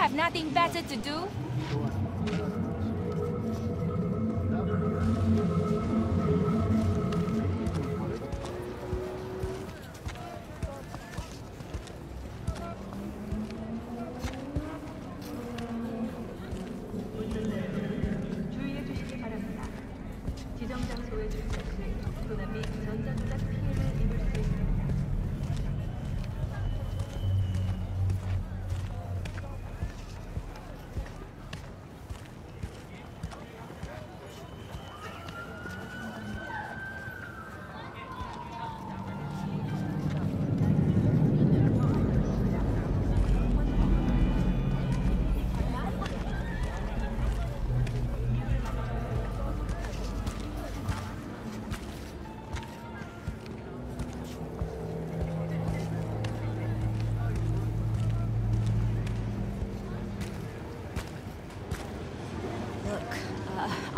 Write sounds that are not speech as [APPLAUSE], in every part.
have nothing better to do?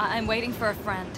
I am waiting for a friend.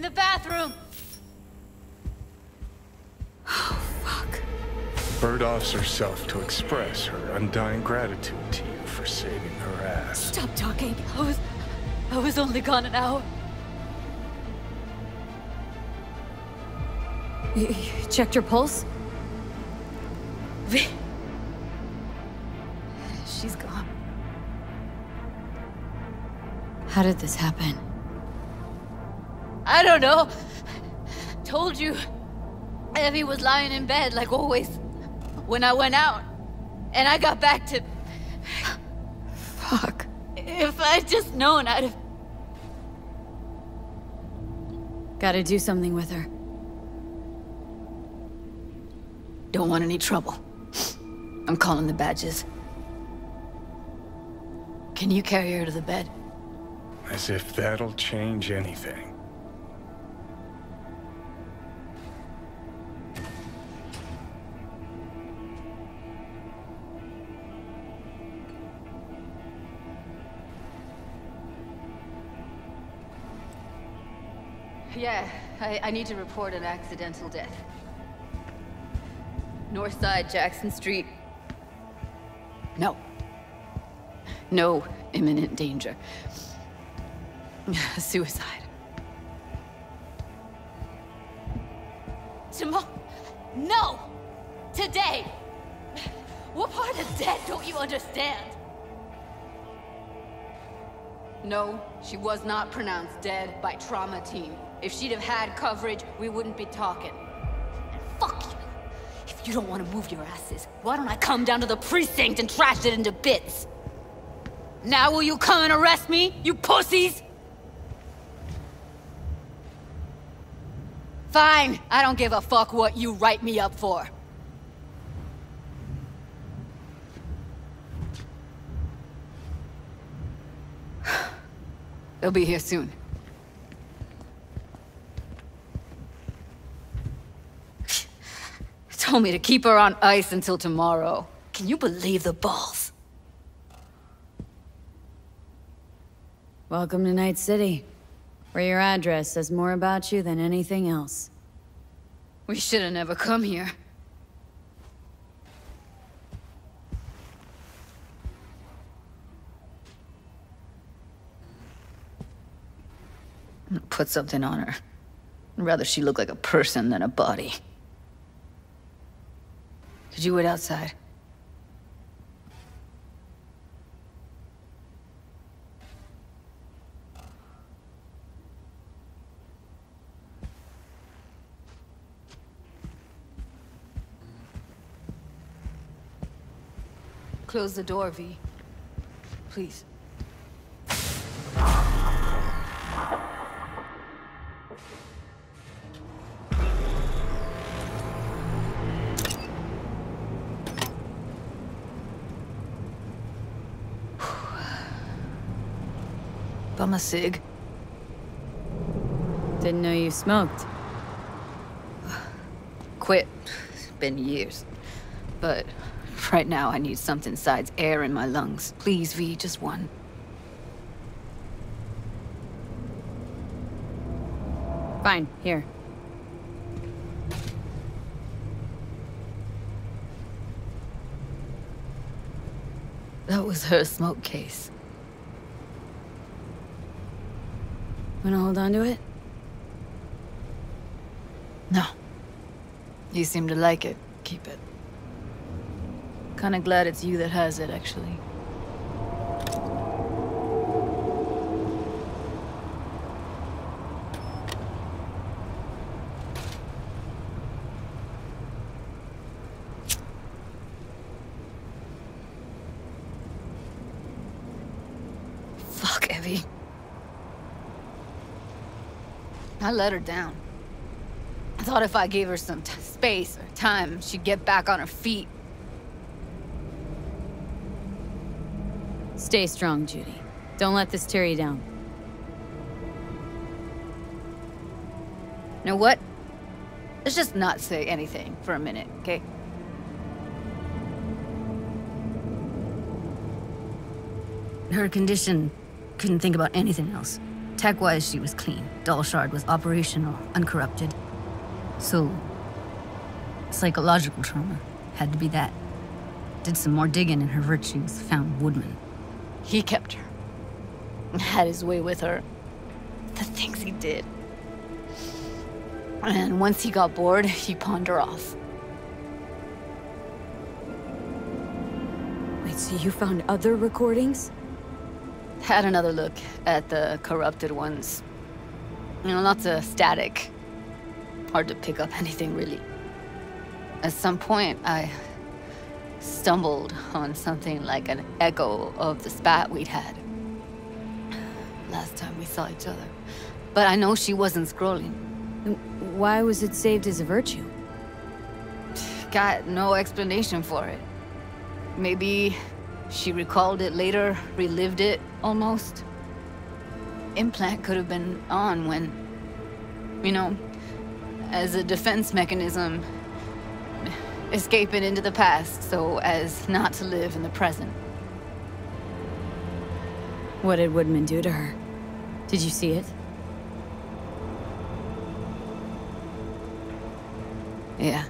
In the bathroom! Oh, fuck. Bird offs herself to express her undying gratitude to you for saving her ass. Stop talking. I was... I was only gone an hour. You, you checked your pulse? V. She's gone. How did this happen? I don't know. Told you. Evie was lying in bed, like always. When I went out. And I got back to... Fuck. If I'd just known, I'd have... Gotta do something with her. Don't want any trouble. I'm calling the badges. Can you carry her to the bed? As if that'll change anything. Yeah, I, I need to report an accidental death. North side, Jackson Street. No. No imminent danger. [SIGHS] Suicide. Tomorrow? No! Today! What part of dead don't you understand? No, she was not pronounced dead by trauma team. If she'd have had coverage, we wouldn't be talking. And fuck you! If you don't want to move your asses, why don't I come down to the precinct and trash it into bits? Now will you come and arrest me, you pussies? Fine, I don't give a fuck what you write me up for. [SIGHS] They'll be here soon. Told me to keep her on ice until tomorrow. Can you believe the balls? Welcome to Night City, where your address says more about you than anything else. We should have never come here. Put something on her. I'd rather she look like a person than a body. Did you wait outside? Close the door, V. Please. Bum a cig. Didn't know you smoked. Quit. It's been years. But right now I need something besides air in my lungs. Please, V, just one. Fine, here. That was her smoke case. Wanna hold on to it? No. You seem to like it. Keep it. Kinda glad it's you that has it, actually. Fuck, Evie. I let her down. I thought if I gave her some t space or time, she'd get back on her feet. Stay strong, Judy. Don't let this tear you down. Know what? Let's just not say anything for a minute, okay? Her condition couldn't think about anything else. Tech-wise, she was clean. Shard was operational, uncorrupted. So, psychological trauma had to be that. Did some more digging and her virtues, found Woodman. He kept her. Had his way with her. The things he did. And once he got bored, he pawned her off. Wait, so you found other recordings? Had another look at the corrupted ones. You know, lots of static. Hard to pick up [LAUGHS] anything, really. At some point, I stumbled on something like an echo of the spat we'd had. [SIGHS] Last time we saw each other. But I know she wasn't scrolling. Why was it saved as a virtue? [SIGHS] Got no explanation for it. Maybe she recalled it later, relived it, almost. Implant could have been on when... You know, as a defense mechanism, escaping into the past so as not to live in the present. What did Woodman do to her? Did you see it? Yeah.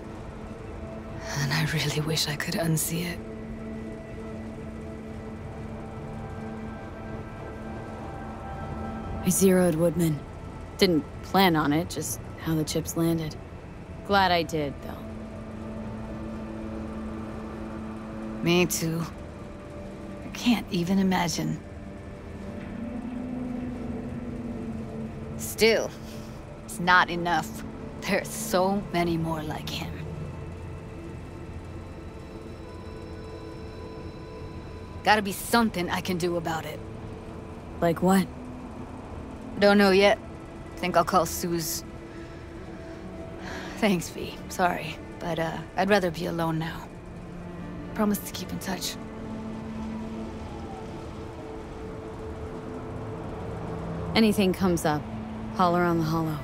And I really wish I could unsee it. I zeroed Woodman. Didn't plan on it, just how the chips landed. Glad I did, though. Me too. I can't even imagine. Still, it's not enough. There are so many more like him. Gotta be something I can do about it. Like what? Don't know yet. Think I'll call Suze. Thanks, V. Sorry, but uh, I'd rather be alone now. Promise to keep in touch. Anything comes up, holler on the holo.